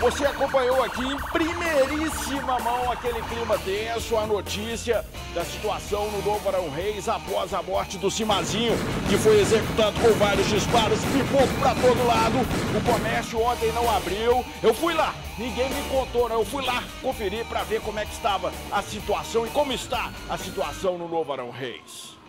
Você acompanhou aqui em primeiríssima mão aquele clima tenso, a notícia da situação no Novo Arão Reis após a morte do Simazinho, que foi executado com vários disparos, pipoco para todo lado. O comércio ontem não abriu. Eu fui lá, ninguém me contou, não. Eu fui lá conferir para ver como é que estava a situação e como está a situação no Novo Arão Reis.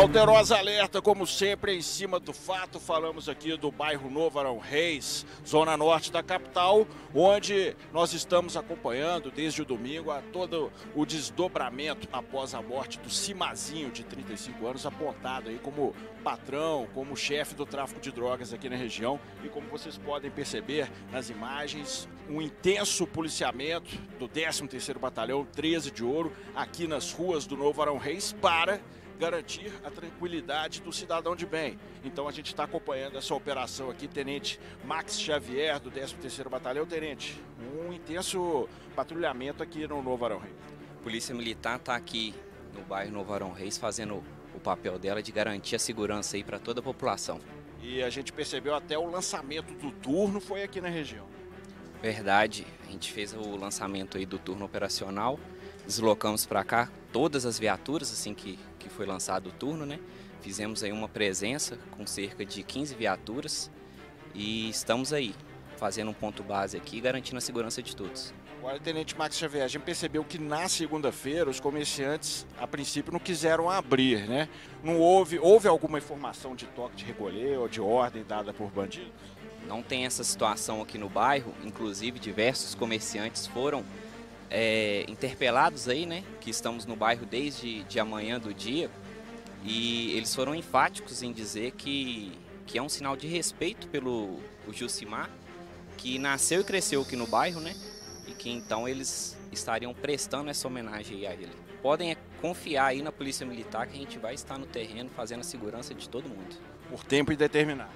Alterosa alerta, como sempre, em cima do fato. Falamos aqui do bairro Novo Arão Reis, zona norte da capital, onde nós estamos acompanhando desde o domingo a todo o desdobramento após a morte do Simazinho, de 35 anos, apontado aí como patrão, como chefe do tráfico de drogas aqui na região. E como vocês podem perceber nas imagens, um intenso policiamento do 13º Batalhão 13 de Ouro aqui nas ruas do Novo Arão Reis para garantir a tranquilidade do cidadão de bem. Então a gente está acompanhando essa operação aqui, Tenente Max Xavier, do 13º Batalhão. Tenente, um intenso patrulhamento aqui no Novo Arão Reis. Polícia Militar está aqui no bairro Novo Arão Reis fazendo o papel dela de garantir a segurança aí para toda a população. E a gente percebeu até o lançamento do turno foi aqui na região. Verdade, a gente fez o lançamento aí do turno operacional, deslocamos para cá todas as viaturas assim que que foi lançado o turno, né? Fizemos aí uma presença com cerca de 15 viaturas e estamos aí fazendo um ponto base aqui, garantindo a segurança de todos. Agora, Tenente Max Xavier, a gente percebeu que na segunda-feira os comerciantes, a princípio, não quiseram abrir, né? Não houve, houve alguma informação de toque de recolher ou de ordem dada por bandidos? Não tem essa situação aqui no bairro, inclusive diversos comerciantes foram é, interpelados aí, né? Que estamos no bairro desde de amanhã do dia. E eles foram enfáticos em dizer que, que é um sinal de respeito pelo o Jucimar, que nasceu e cresceu aqui no bairro, né? E que então eles estariam prestando essa homenagem a ele. Podem é, confiar aí na Polícia Militar que a gente vai estar no terreno fazendo a segurança de todo mundo. Por tempo indeterminado.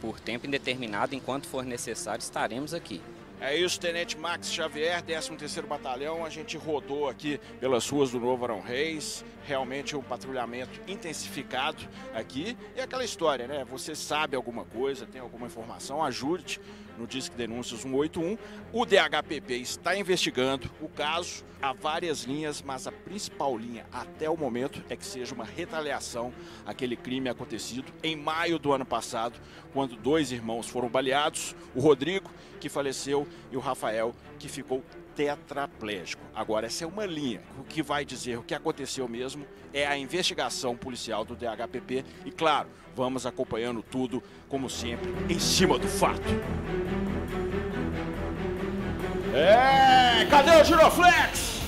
Por tempo indeterminado, enquanto for necessário, estaremos aqui. É isso, Tenente Max Xavier, 13º Batalhão. A gente rodou aqui pelas ruas do Novo Arão Reis. Realmente um patrulhamento intensificado aqui. E aquela história, né? Você sabe alguma coisa, tem alguma informação, ajude no Disque Denúncias 181. O DHPP está investigando o caso. Há várias linhas, mas a principal linha até o momento é que seja uma retaliação àquele crime acontecido em maio do ano passado, quando dois irmãos foram baleados, o Rodrigo, que faleceu, e o Rafael, que ficou tetraplégico. Agora, essa é uma linha. O que vai dizer o que aconteceu mesmo é a investigação policial do DHPP e, claro, vamos acompanhando tudo, como sempre, em cima do fato. É, cadê o Giroflex?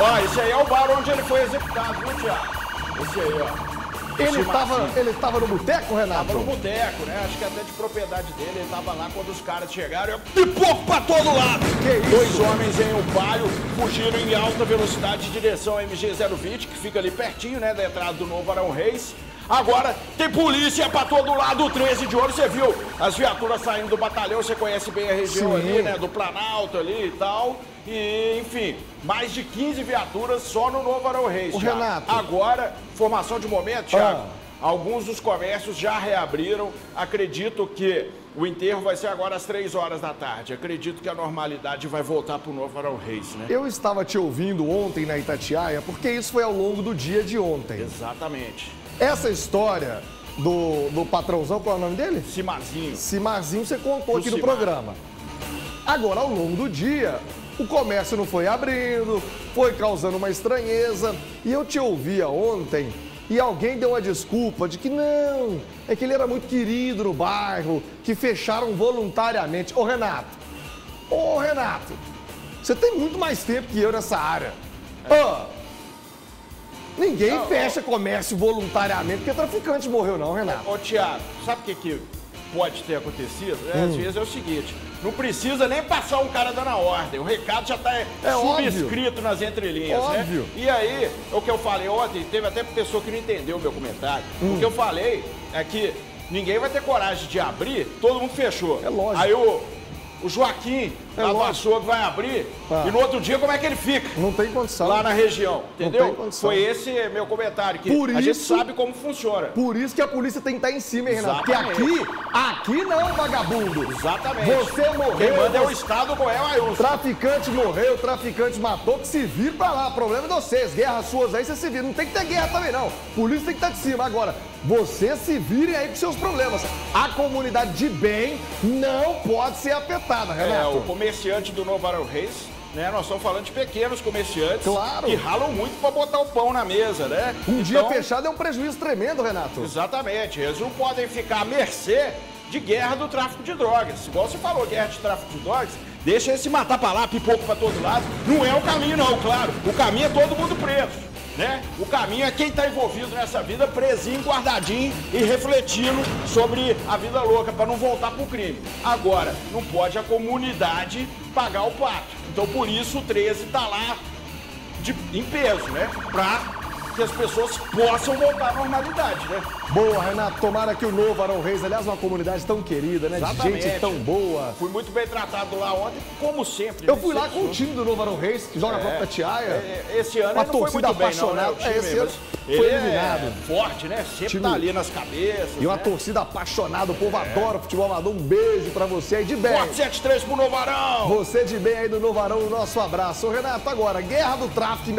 Ó, esse aí é o bar onde ele foi executado, viu, Tiago? Esse aí, ó. Ele estava ele tava no boteco, Renato? Tava no boteco, né? Acho que até de propriedade dele. Ele tava lá quando os caras chegaram. E pouco pra todo lado. Que isso? Dois homens em um palio fugiram em alta velocidade em direção ao MG-020, que fica ali pertinho, né? Da entrada do Novo Arão Reis. Agora tem polícia pra todo lado, 13 de ouro, você viu as viaturas saindo do batalhão, você conhece bem a região Sim. ali, né? Do Planalto ali e tal. E, enfim, mais de 15 viaturas só no Novo Arão Reis. Thiago. Renato. Agora, formação de momento, Thiago. Ah. Alguns dos comércios já reabriram. Acredito que o enterro vai ser agora às 3 horas da tarde. Acredito que a normalidade vai voltar para o Novo Arão Reis, né? Eu estava te ouvindo ontem na Itatiaia, porque isso foi ao longo do dia de ontem. Exatamente. Essa história do, do patrãozão, qual é o nome dele? Simazinho. Simarzinho, você contou aqui no Simar. programa. Agora, ao longo do dia, o comércio não foi abrindo, foi causando uma estranheza. E eu te ouvia ontem e alguém deu uma desculpa de que não, é que ele era muito querido no bairro, que fecharam voluntariamente. Ô Renato, ô Renato, você tem muito mais tempo que eu nessa área. Ô, ninguém Não, fecha comércio voluntariamente porque traficante morreu, não, Renato. Ô, Tiago, sabe o que, que pode ter acontecido? É, Às vezes é o seguinte, não precisa nem passar um cara dando a ordem, o recado já está É subscrito nas entrelinhas, Óbvio. né? E aí, o que eu falei ontem, teve até pessoa que não entendeu o meu comentário. Hum. O que eu falei é que ninguém vai ter coragem de abrir, todo mundo fechou. É lógico. Aí o, o Joaquim, É açougue, vai abrir. Ah. E no outro dia, como é que ele fica? Não tem condição. Lá na região, Não entendeu? tem condição. Foi esse meu comentário. Que Por a gente isso- sabe como funciona. Por isso que a polícia tem que estar em cima, hein, Renato? Porque aqui, aqui não, vagabundo. Exatamente. Você morreu. Quem manda é o Estado, não é o. Traficante morreu, traficante matou, que se vira pra lá. Problema é de vocês. Guerras suas aí, você se vira. Não tem que ter guerra também, não. Polícia tem que estar de cima. Agora, vocês se virem aí com seus problemas. A comunidade de bem não pode ser afetada, É, Renato. o comerciante do Novo Arão Reis, né? Nós estamos falando de pequenos comerciantes Claro. que ralam muito para botar o pão na mesa, né? Um dia Então, fechado é um prejuízo tremendo, Renato. Exatamente. Eles não podem ficar à mercê de guerra do tráfico de drogas. Igual você falou, guerra de tráfico de drogas, deixa ele se matar pra lá, pipoco pra todo lado. Não é o caminho, não, claro. O caminho é todo mundo preso. Né? O caminho é quem está envolvido nessa vida presinho, guardadinho e refletindo sobre a vida louca para não voltar pro crime. Agora, não pode a comunidade pagar o pato. Então por isso o 13 tá lá de, em peso, né? Pra que as pessoas possam voltar à normalidade, né? Boa, Renato. Tomara que o novo Arão Reis, aliás, uma comunidade tão querida, né? De Exatamente. gente tão boa. Fui muito bem tratado lá ontem, como sempre. Eu né? fui lá com o time do Novo Arão Reis, que joga contra a Tiaia. É, é, Esse ano foi torcida muito bem, não, né? O apaixonada. É, esse ano foi ele eliminado. É forte, né? Sempre Time- tá ali nas cabeças. E uma né? torcida apaixonada, o povo adora futebol amador. Um beijo pra você aí de bem. Forte 7-3 pro Novarão! Você de bem aí do Novo Arão, o nosso abraço. Ô, Renato, agora, guerra do tráfico